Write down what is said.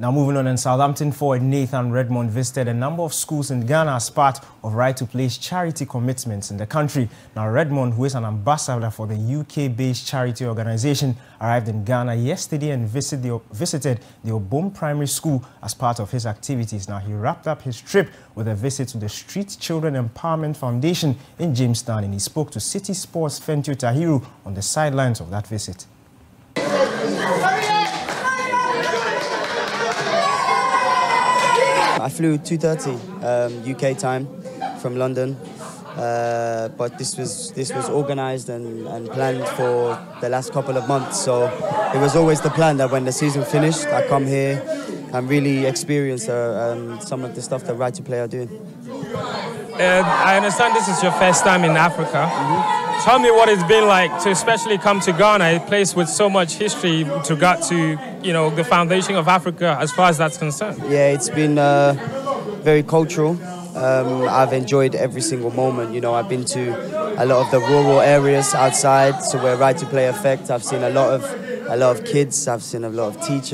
Now moving on in Southampton forward Nathan Redmond visited a number of schools in Ghana as part of Right to Play's charity commitments in the country. Now Redmond, who is an ambassador for the UK-based charity organization, arrived in Ghana yesterday and the, visited the Obom Primary School as part of his activities. Now he wrapped up his trip with a visit to the Street Children Empowerment Foundation in Jamestown and he spoke to Citi Sports Fentuo Tahiru on the sidelines of that visit. I flew 2:30 um, UK time from London, uh, but this was this was organised and, and planned for the last couple of months. So it was always the plan that when the season finished, I come here and really experience uh, um, some of the stuff that Right to Play are doing. Uh, I understand this is your first time in Africa. Mm-hmm. Tell me what it's been like to especially come to Ghana, a place with so much history to got to, you know, the foundation of Africa as far as that's concerned. Yeah, it's been uh, very cultural. Um, I've enjoyed every single moment. You know, I've been to a lot of the rural areas outside, so where right to play effect. I've seen a lot of a lot of kids. I've seen a lot of teachers.